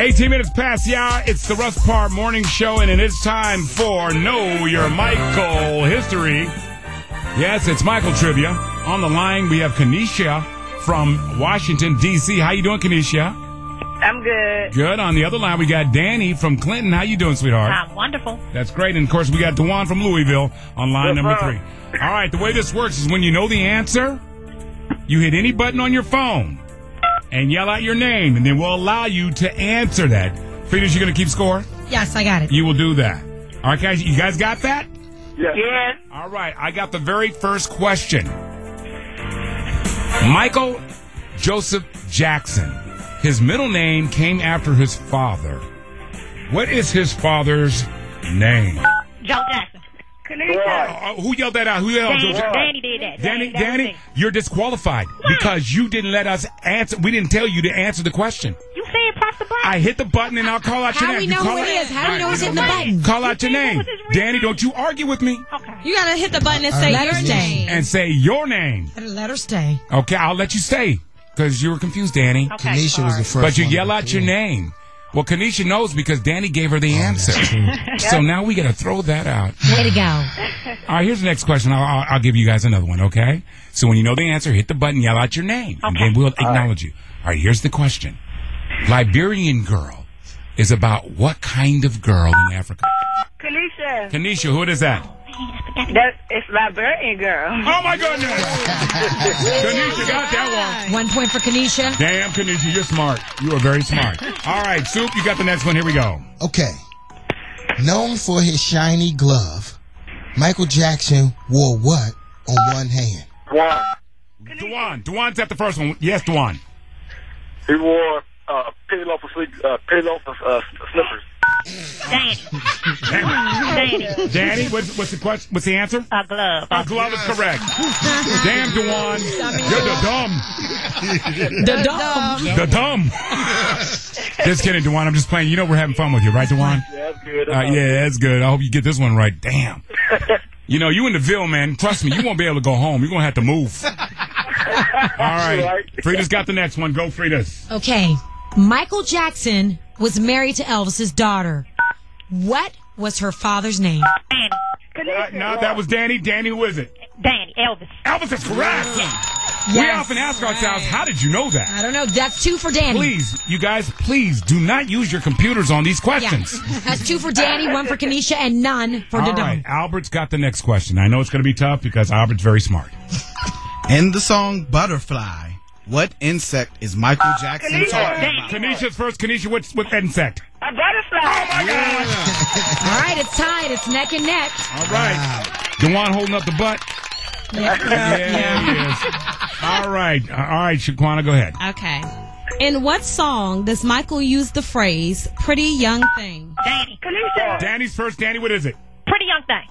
18 minutes past the hour. It's the Russ Parr Morning Show, and it is time for Know Your Michael History. Yes, it's Michael Trivia. On the line, we have Kanisha from Washington, D.C. How you doing, Kanisha? I'm good. Good. On the other line, we got Danny from Clinton. How you doing, sweetheart? I'm wonderful. That's great. And of course, we got Dewan from Louisville on line Yes, number sir. three. All right. The way this works is when you know the answer, you hit any button on your phone and yell out your name, and then we'll allow you to answer that. Fetus, you're going to keep score? Yes, I got it. You will do that. All right, guys. You guys got that? Yes. Yes. All right. I got the very first question. Michael Joseph Jackson. His middle name came after his father. What is his father's name? Joe Jackson. Uh, who yelled that out? Who yelled? Danny, Joe- Danny did that. Danny, that was Danny, you're disqualified because you didn't let us answer. We didn't tell you to answer the question. You said press the button. I hit the button and I'll call out your How name. we know who it out- is? How do we know who's hitting the button? Call out your name. what his real Danny, name? don't you argue with me Okay. You gotta hit the button and say let your name. and say your name. Let her, stay. Okay, I'll let you stay because you were confused, Danny. Okay. Kanisha was the first But you one. yell out your name. Well, Kanisha knows because Danny gave her the answer. So now we got to throw that out. Way to go. All right, here's the next question. I'll, I'll, I'll give you guys another one, okay? So when you know the answer, hit the button, yell out your name, and then we'll acknowledge you. All right, here's the question. Liberian girl is about what kind of girl in Africa? Kanisha. Kanisha, who is that? That it's Liberian girl. Oh my goodness! Kanisha got that one. One point for Kanisha. Damn, Kanisha, you're smart. You are very smart. All right, Soup, you got the next one. Here we go. Okay. Known for his shiny glove, Michael Jackson wore what on one hand? One. Dewan. Dewan's at the first one. Yes, Dewan. He wore uh, penny loafer sleep, uh, penny loafer uh, slippers. Danny. Danny. Danny, what's, what's the question? What's the answer? A glove. A glove is correct. Damn, Dewan. You're the dumb. The dog. The dumb. just kidding, Dewan. I'm just playing. You know we're having fun with you, right, Dewan? Yeah, that's good. Uh, yeah, that's good. I hope you get this one right. Damn. You know, you in the Ville, man. Trust me, you won't be able to go home. You're going to have to move. All right. Right. Frida's got the next one. Go, Frida's. Okay. Michael Jackson was married to Elvis's daughter. What was her father's name? Danny. Uh, no, that was Danny. Danny, who is it? Danny. Elvis. Elvis is correct. We Yes. often ask ourselves, how did you know that? I don't know. That's two for Danny. Please, you guys, please do not use your computers on these Yeah. questions. That's two for Danny, one for Kanisha, and none for All the right, Albert's got the next question. I know it's going to be tough because Albert's very smart. In the song Butterfly, what insect is Michael uh, Jackson Kanisha. talking about? Kanisha's first. Kanisha, what's what insect? A butterfly. Oh my God! All right, it's tied. It's neck and neck. All right, Dewan holding up the butt. Yeah, he is. All right, uh, all right, Shaqwana, go ahead. Okay. In what song does Michael use the phrase "pretty young thing"? Danny. Kanisha. Danny's first. Danny, what is it? Pretty young thing.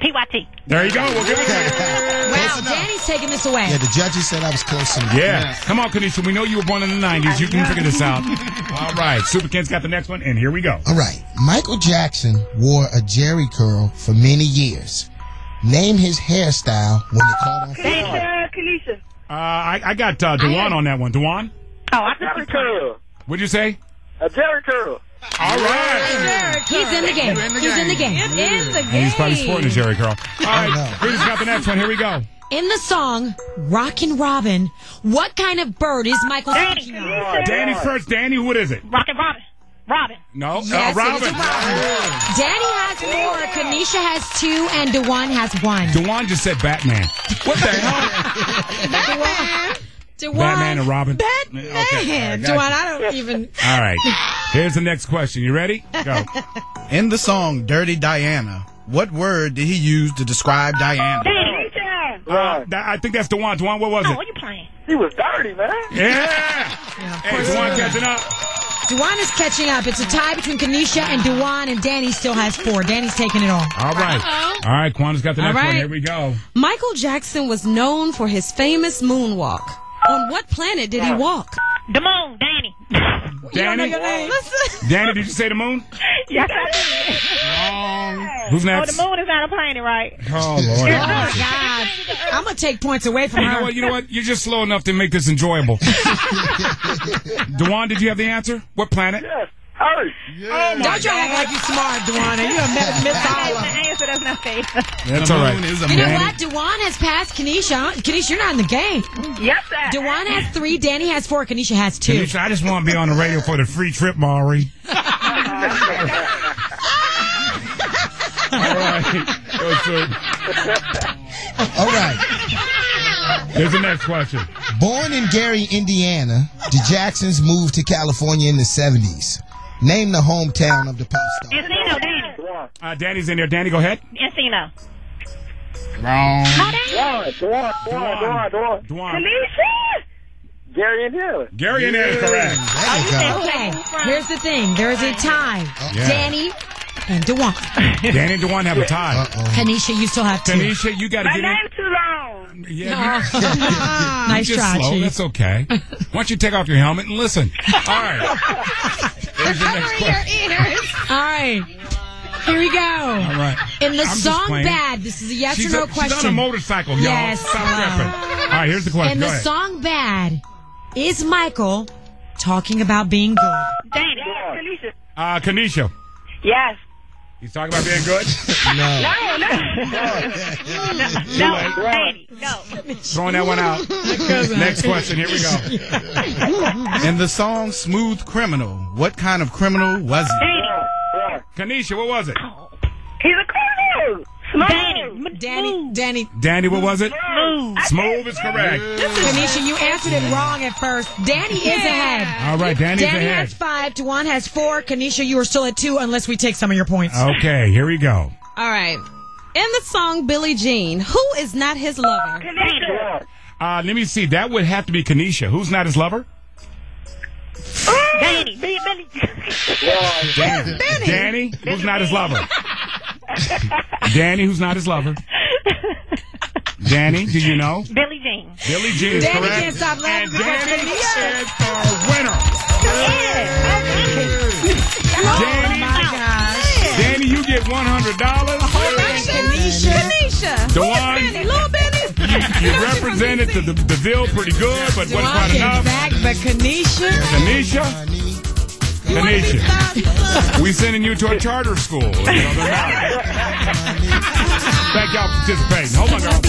PYT. There you go. We'll give it to you. Wow, Danny's taking this away. Yeah, the judges said I was close enough. Yeah. Come on, Kanisha. We know you were born in the 90s. You can figure this out. All right. Supaken's got the next one, and here we go. All right. Michael Jackson wore a Jheri curl for many years. Name his hairstyle when it caught on fire. Kanisha. Kanisha. Uh, I, I got uh, Dewan on that one. Dewan, Oh, I Jerry think curl. what'd you say? A Jheri curl. All right. He's in the game. He's in the game. In the game. He's probably sporting a Jheri curl. All right. know. Rita's got the next one. Here we go. In the song Rockin' Robin, what kind of bird is Michael Danny. speaking of? Danny first. Danny, what is it? Rockin' Robin. Robin. No, Yes, uh, it is Robin. a robin. Danny has four, Kanisha has two, and Dewan has one. Dewan just said Batman. What the hell? Dewan. Batman and Robin. Batman. Okay, all right, got Dewan, you. I don't even. All right. Here's the next question. You ready? Go. In the song Dirty Diana, what word did he use to describe Diana? Danny. Uh, I think that's Dewan. Dewan, what was Oh, it? what you playing? He was dirty, man. Yeah. Hey, Dewan catching up. Dewan is catching up. It's a tie between Kanisha and Dewan, and Danny still has four. Danny's taking it all. All right. Uh-oh. All right. Quanda's got the All next one. Here we go. Michael Jackson was known for his famous moonwalk. On what planet did he walk? The moon. Danny. Danny. Listen. Danny, did you say the moon? Yes, I did. Who's oh, next? Oh, next? the moon is not a planet, right? Oh, Lord. Oh, God. I'm going to take points away from You know her. what? You know what? You're just slow enough to make this enjoyable. Dewan, did you have the answer? What planet? Yes. Hey. Oh Don't try to act like you're smart, Dewana. You have miss miss all That's of the them. answer. That's not fair. That's the all right. is a You know what? Dewan has passed Kanisha. Kanisha, you're not in the game. yes, sir. Dewan has three, Danny has four, Kanisha has two. Kanisha, I just want to be on the radio for the free trip, Maury. All right. Go to- All right. Here's the next question. Born in Gary, Indiana, the Jacksons moved to California in the 70s. Name the hometown of the pop star. Encino, Danny. Uh, Danny's in there. Danny, go ahead. Encino. Wrong. No, Danny. Dwan, Dwan, Dwan, Dwan, Dwan. Dwan. Felicia. Gary and Hill. Gary in there is correct. There. Okay, here's the thing. There is a tie. Yeah. Danny and Dewan. Danny and Dewan have a tie. Uh-oh. Kanisha, you still have two. Tanisha, you got to get in. name's too long. Yeah, nice just try, slow. Chief. That's okay. Why don't you take off your helmet and listen? All right. Here's the next question. All right. Here we go. All right. In the I'm just song playing. Bad, this is a yes She's, or no a, she's question. on a motorcycle, y'all. Yes. Stop tripping. All right, here's the question. In Go the ahead. song Bad, is Michael talking about being good? Danny. Felicia. Uh, Kanisha. Yes. He's talking about being good? No. No, no. no, Danny. No. Throwing that one out. Next question. Here we go. In the song Smooth Criminal, what kind of criminal was he? Danny. Kanisha, what was it? He's a criminal. Smooth. Danny, Danny, Danny, what was it? Smooth. Smooth is correct. Kanisha, you answered it wrong at first. Danny is ahead. All right, Danny's Danny ahead. has five, Dewan has four. Kanisha, you are still at two unless we take some of your points. Okay, here we go. All right. In the song Billie Jean, who is not his lover? Felicia. Uh, let me see. That would have to be Kanisha. Who's not his lover? Danny. Billy, Billy. Danny. Danny, who's not his lover? Danny, who's not his lover? Danny, do you know? Billie Jean. Billie Jean is Danny correct. can't stop laughing And because Danny is our winner. Oh Danny, my gosh. Danny, you get one hundred dollars. Kanisha. Kanisha. Dewan, little Benny. you represented the, the, the Ville pretty good, but wasn't quite enough. back, but Kanisha. Kanisha, Kanisha, we sending you to a charter school. You know, they're not. Thank y'all for participating. Hold on, girl.